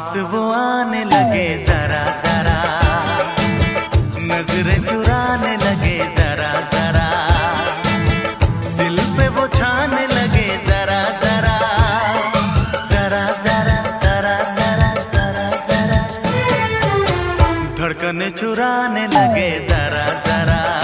पास वो आने लगे जरा जरा। नज़र चुराने लगे जरा जरा। दिल पे वो छाने लगे जरा जरा। जरा जरा जरा जरा जरा जरा। धड़कने चुराने लगे जरा जरा।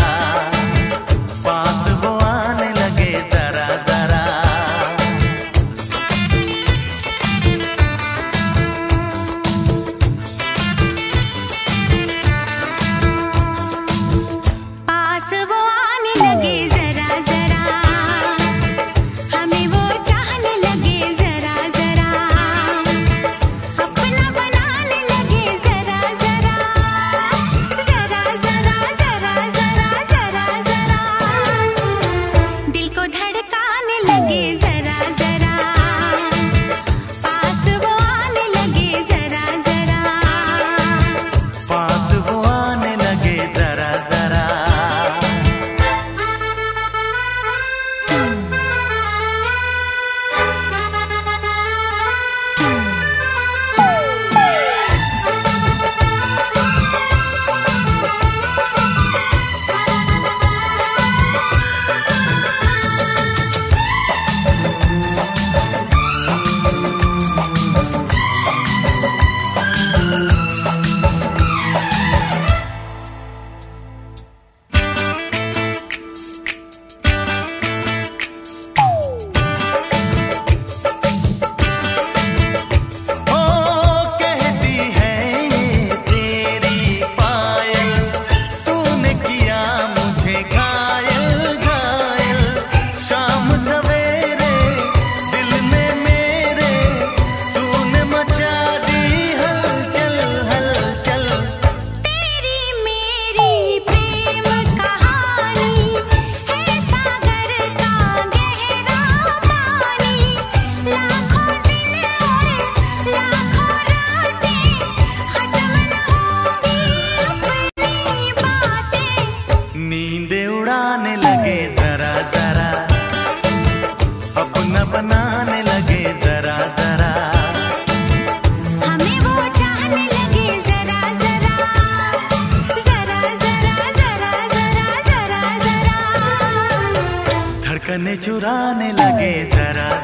चुराने लगे जरा।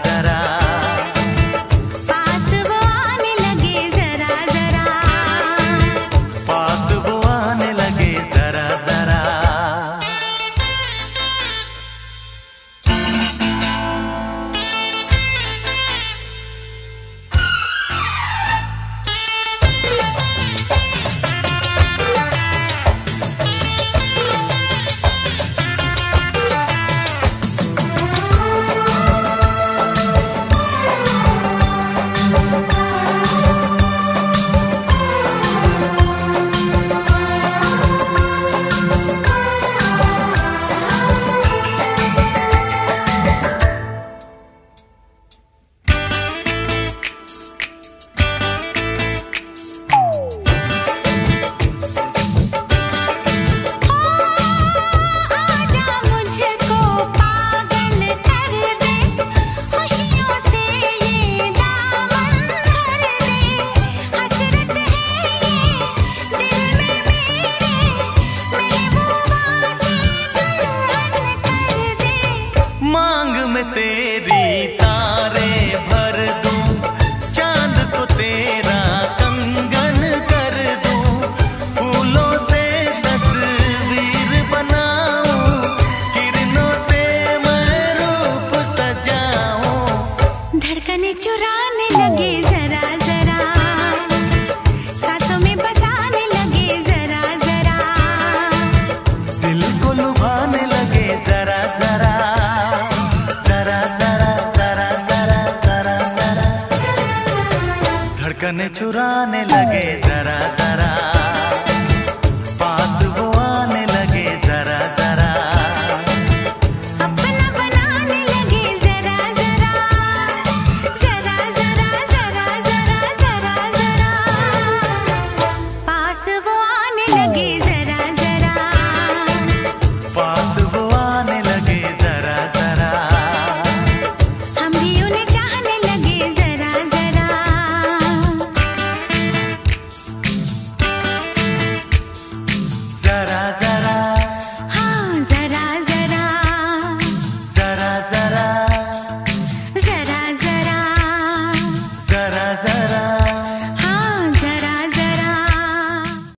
धड़कने चुराने लगे जरा जरा। साथों में बसाने लगे जरा जरा। दिल को लुभाने लगे जरा जरा। जरा जरा जरा जरा जरा जरा। धड़कने चुराने लगे जरा।